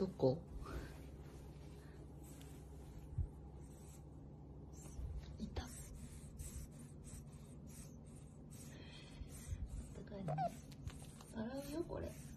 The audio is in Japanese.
どこ？い洗うよこれ。